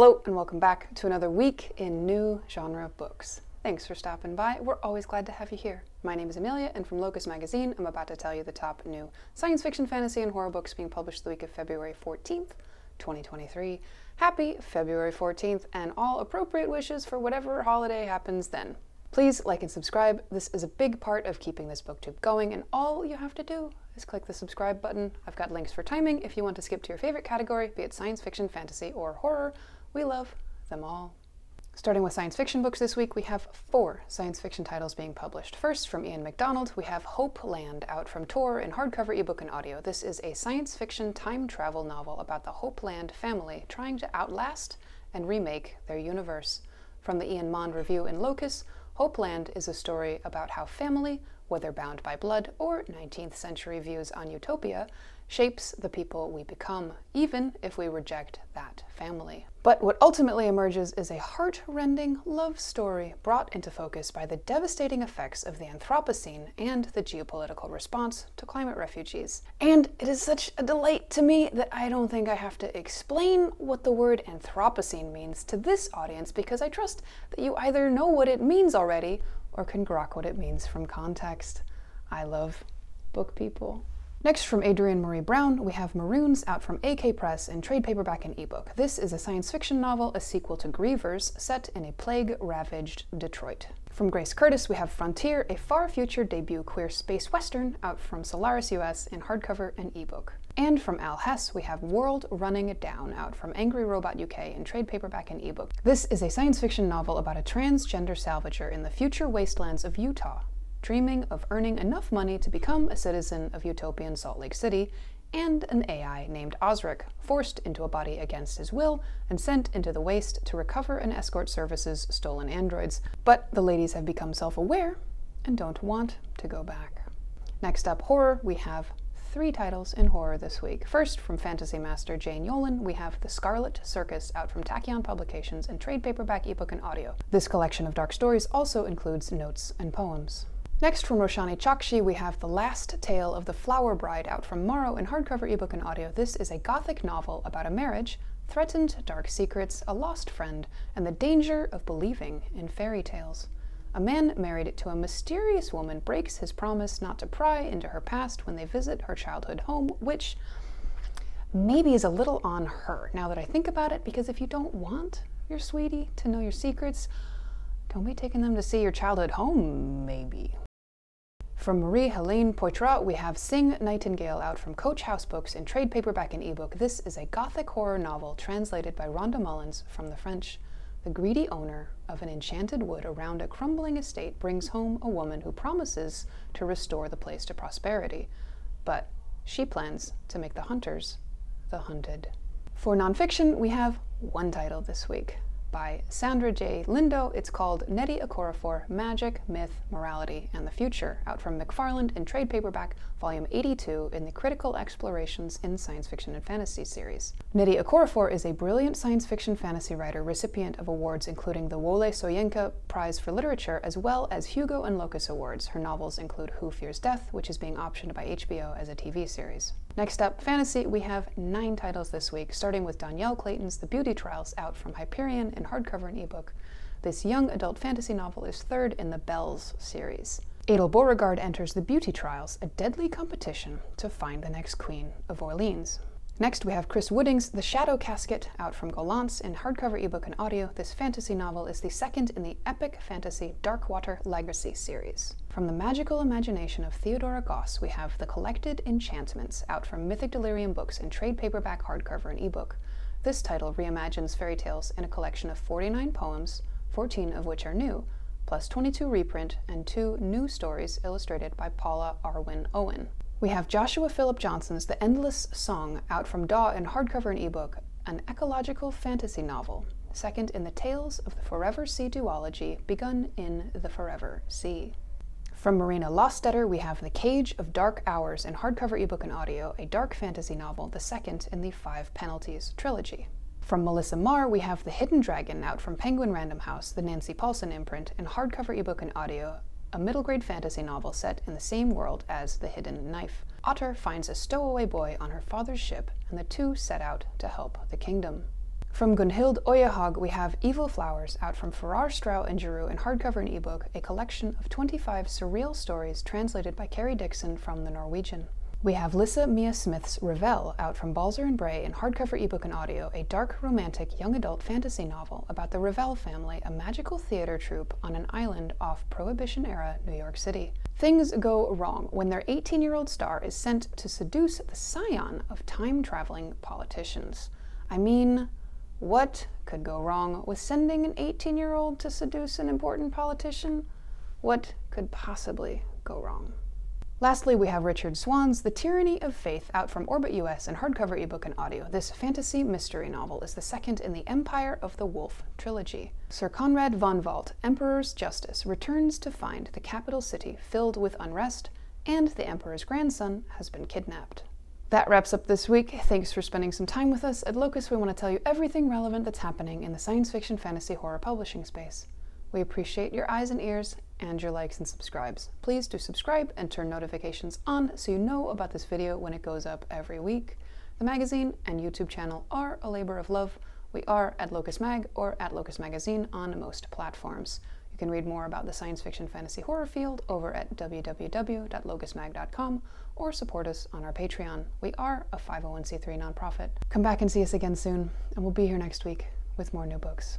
Hello, and welcome back to another week in new genre books. Thanks for stopping by. We're always glad to have you here. My name is Amelia, and from Locus Magazine, I'm about to tell you the top new science fiction, fantasy, and horror books being published the week of February 14th, 2023. Happy February 14th, and all appropriate wishes for whatever holiday happens then. Please like and subscribe. This is a big part of keeping this booktube going, and all you have to do is click the subscribe button. I've got links for timing if you want to skip to your favorite category, be it science fiction, fantasy, or horror. We love them all. Starting with science fiction books this week, we have four science fiction titles being published. First, from Ian McDonald, we have Hopeland out from Tor in hardcover, ebook, and audio. This is a science fiction time travel novel about the Hopeland family trying to outlast and remake their universe. From the Ian Mond Review in Locus, Hopeland is a story about how family, whether bound by blood or 19th century views on utopia, shapes the people we become, even if we reject that family. But what ultimately emerges is a heart-rending love story brought into focus by the devastating effects of the Anthropocene and the geopolitical response to climate refugees. And it is such a delight to me that I don't think I have to explain what the word Anthropocene means to this audience because I trust that you either know what it means already or can grok what it means from context. I love book people. Next, from Adrienne Maree Brown, we have Maroons out from AK Press in trade paperback and ebook. This is a science fiction novel, a sequel to Grievers, set in a plague ravaged Detroit. From Grace Curtis, we have Frontier, a far future debut queer space western out from Solaris US in hardcover and ebook. And from Al Hess, we have World Running It Down out from Angry Robot UK in trade paperback and ebook. This is a science fiction novel about a transgender salvager in the future wastelands of Utah dreaming of earning enough money to become a citizen of utopian Salt Lake City, and an AI named Osric, forced into a body against his will and sent into the waste to recover and escort services stolen androids. But the ladies have become self aware and don't want to go back. Next up, horror, we have three titles in horror this week. First, from fantasy master Jane Yolen, we have The Scarlet Circus out from Tachyon Publications in trade paperback, ebook, and audio. This collection of dark stories also includes notes and poems. Next from Roshani Chokshi, we have The Last Tale of the Flower Bride out from Morrow in hardcover, ebook, and audio. This is a gothic novel about a marriage, threatened dark secrets, a lost friend, and the danger of believing in fairy tales. A man married to a mysterious woman breaks his promise not to pry into her past when they visit her childhood home, which maybe is a little on her now that I think about it, because if you don't want your sweetie to know your secrets, don't be taking them to see your childhood home, maybe. From Marie Helene Poitras, we have Sing Nightingale out from Coach House Books in trade paperback and ebook. This is a gothic horror novel translated by Rhonda Mullins from the French. The greedy owner of an enchanted wood around a crumbling estate brings home a woman who promises to restore the place to prosperity. But she plans to make the hunters the hunted. For nonfiction, we have one title this week by Sandra J. Lindow. It's called Nnedi Okorafor Magic, Myth, Morality, and the Future, out from McFarland in trade paperback, volume 82, in the Critical Explorations in Science Fiction and Fantasy series. Nnedi Okorafor is a brilliant science fiction fantasy writer, recipient of awards including the Wole Soyinka Prize for Literature, as well as Hugo and Locus Awards. Her novels include Who Fears Death, which is being optioned by HBO as a TV series. Next up, fantasy, we have nine titles this week, starting with Dhonielle Clayton's The Beauty Trials out from Hyperion in hardcover and ebook. This young adult fantasy novel is third in the Belles series. Adel Beauregard enters the Beauty Trials, a deadly competition to find the next Queen of Orleans. Next, we have Chris Wooding's The Shadow Casket out from Gollancz in hardcover, ebook, and audio. This fantasy novel is the second in the epic fantasy Darkwater Legacy series. From the magical imagination of Theodora Goss, we have The Collected Enchantments out from Mythic Delirium Books in trade paperback, hardcover, and ebook. This title reimagines fairy tales in a collection of 49 poems, 14 of which are new, plus 22 reprint and two new stories illustrated by Paula Arwen Owen. We have Joshua Philip Johnson's The Endless Song out from Daw in hardcover and ebook, an ecological fantasy novel, second in the Tales of the Forever Sea duology begun in The Forever Sea. From Marina Lostetter, we have The Cage of Dark Hours in hardcover ebook and audio, a dark fantasy novel, the second in the Five Penalties trilogy. From Melissa Marr, we have The Hidden Dragon out from Penguin Random House, the Nancy Paulsen imprint, in hardcover ebook and audio, a middle grade fantasy novel set in the same world as The Hidden Knife. Otter finds a stowaway boy on her father's ship, and the two set out to help the kingdom. From Gunhild Øyehaug, we have Evil Flowers, out from Farrar, Straus and Giroux in hardcover and ebook, a collection of 25 surreal stories translated by Kari Dickson from the Norwegian. We have Lyssa Mia Smith's Revelle, out from Balzer and Bray in hardcover ebook and audio, a dark, romantic, young adult fantasy novel about the Revelle family, a magical theater troupe on an island off Prohibition era New York City. Things go wrong when their 18 year old star is sent to seduce the scion of time traveling politicians. I mean, what could go wrong with sending an 18 year old to seduce an important politician? What could possibly go wrong? Lastly, we have Richard Swan's The Tyranny of Faith out from Orbit US in hardcover ebook and audio. This fantasy mystery novel is the second in the Empire of the Wolf trilogy. Sir Konrad Vonvalt, Emperor's Justice, returns to find the capital city filled with unrest, and the Emperor's grandson has been kidnapped. That wraps up this week. Thanks for spending some time with us. At Locus, we want to tell you everything relevant that's happening in the science fiction, fantasy, horror publishing space. We appreciate your eyes and ears and your likes and subscribes. Please do subscribe and turn notifications on so you know about this video when it goes up every week. The magazine and YouTube channel are a labor of love. We are at Locus Mag or at Locus Magazine on most platforms. You can read more about the science fiction fantasy horror field over at www.locusmag.com or support us on our Patreon. We are a 501c3 nonprofit. Come back and see us again soon, and we'll be here next week with more new books.